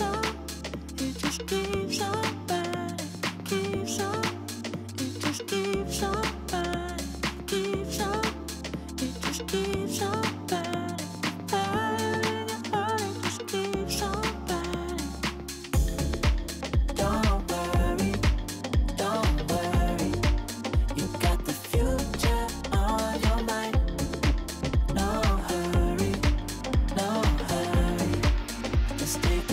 Let's take